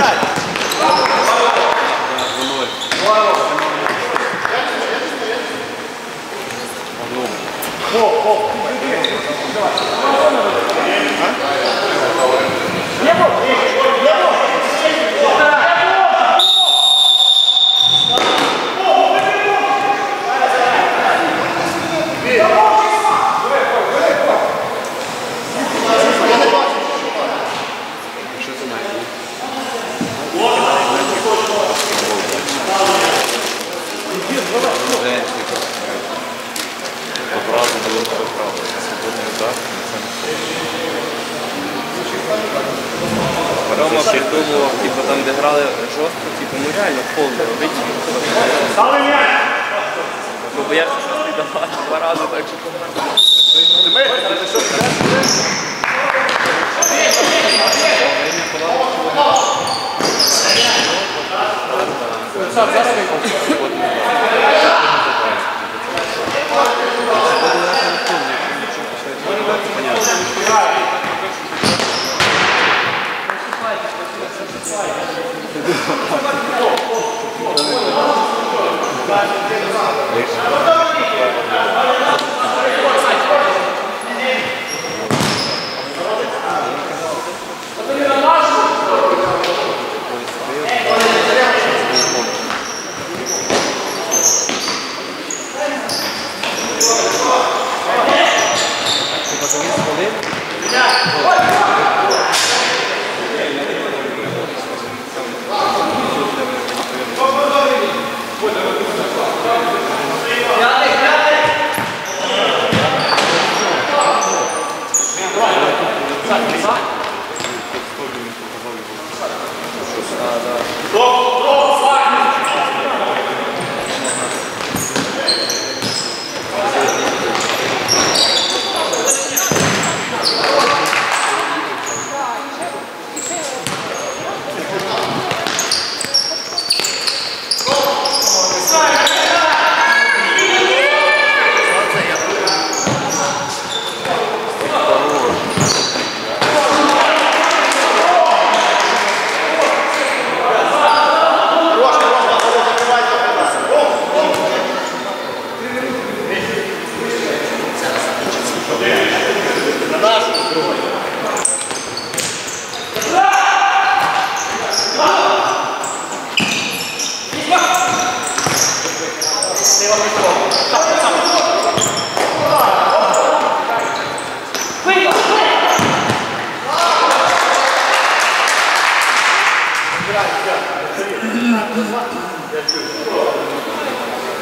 Одразу років тому, типу, там, де грали жорстко, типу, ну реально холодно робити. Ну, бо я ж шостий два рази, так що Понятно. Thank you.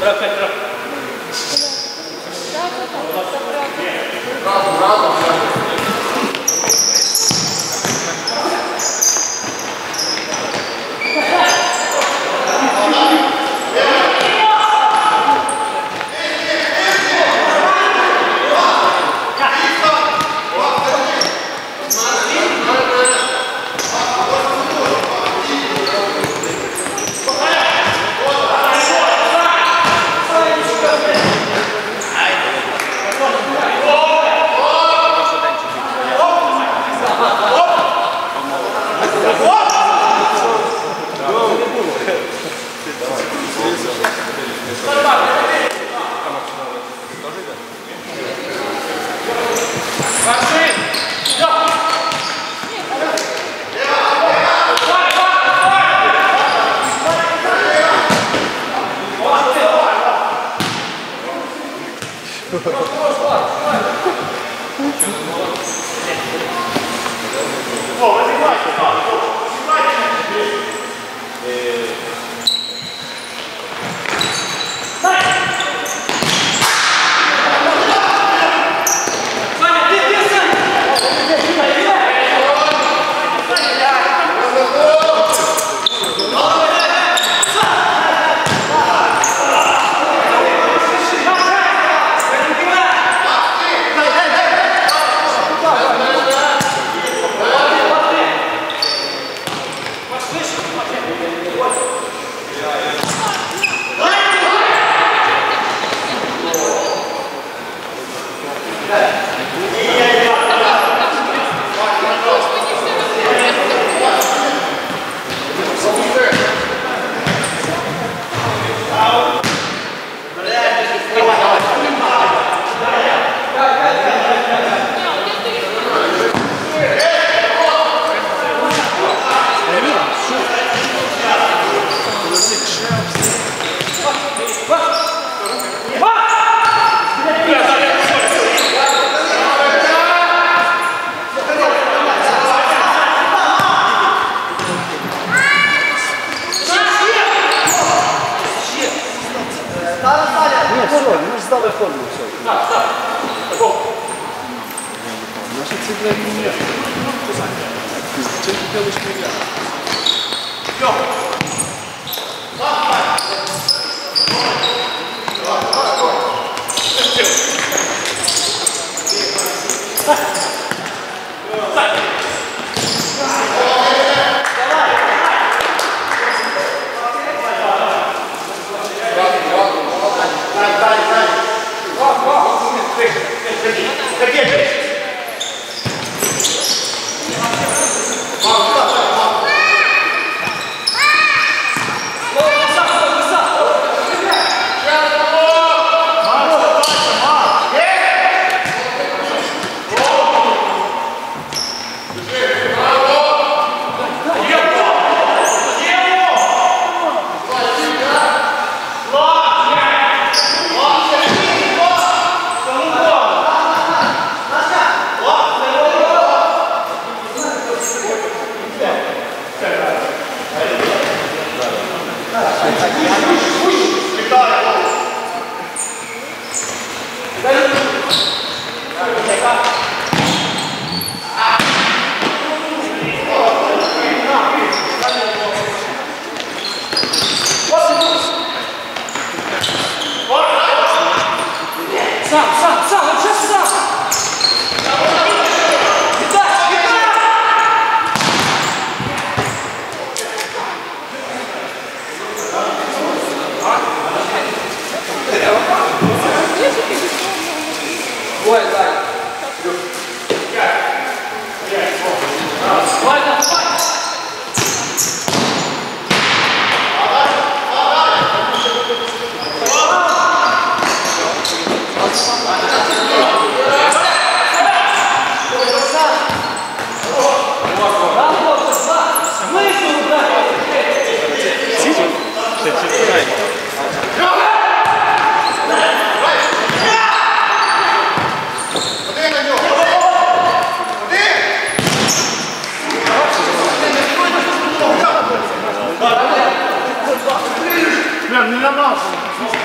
Los な目玉は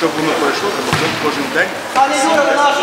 щоб воно пройшло, треба кожен день. Пане Юра, наш!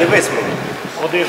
Не висмив. Один.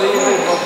Sí,